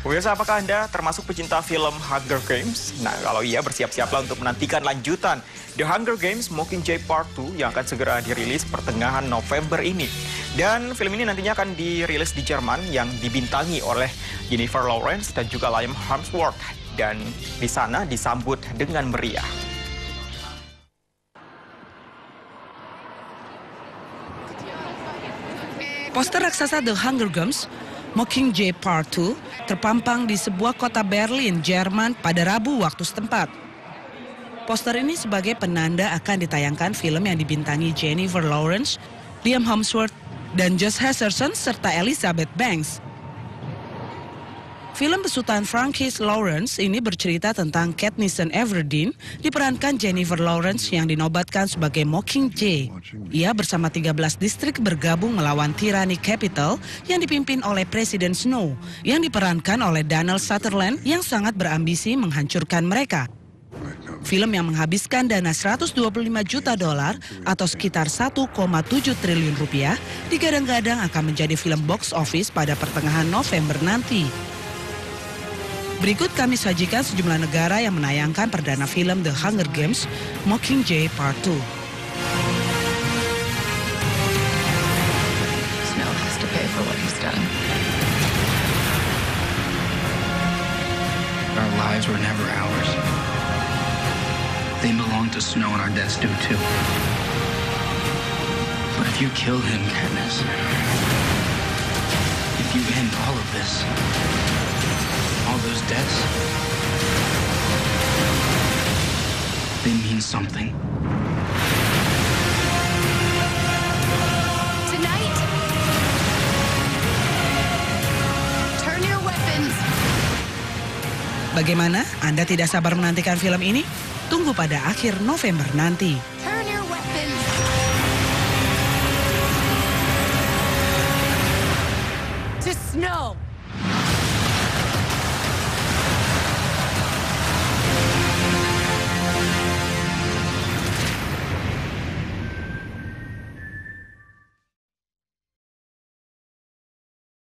Pemirsa, apakah Anda termasuk pecinta film Hunger Games? Nah, kalau iya bersiap-siaplah untuk menantikan lanjutan The Hunger Games Mockingjay Part 2 yang akan segera dirilis pertengahan November ini. Dan film ini nantinya akan dirilis di Jerman yang dibintangi oleh Jennifer Lawrence dan juga Liam Hemsworth. Dan di sana disambut dengan meriah. Poster raksasa The Hunger Games, Mockingjay Part 2, terpampang di sebuah kota Berlin, Jerman pada Rabu waktu setempat. Poster ini sebagai penanda akan ditayangkan film yang dibintangi Jennifer Lawrence, Liam Hemsworth, dan Josh Hutcherson serta Elizabeth Banks. Film besutan Francis Lawrence ini bercerita tentang Katniss Everdeen diperankan Jennifer Lawrence yang dinobatkan sebagai Mockingjay. Ia bersama 13 distrik bergabung melawan tirani Capital yang dipimpin oleh Presiden Snow yang diperankan oleh Donald Sutherland yang sangat berambisi menghancurkan mereka. Film yang menghabiskan dana 125 juta dolar atau sekitar 1,7 triliun rupiah digadang-gadang akan menjadi film box office pada pertengahan November nanti. Berikut kami sajikan sejumlah negara yang menayangkan perdana film The Hunger Games Mockingjay Part 2. Snow has to pay for what he's done. Our lives were never ours. They belong to Snow and our deaths do too. But if you kill him, Katniss, if you end all of this, deaths, they mean something. Tonight, turn your weapons. Bagaimana? Anda tidak sabar menantikan film ini? Tunggu pada akhir November nanti.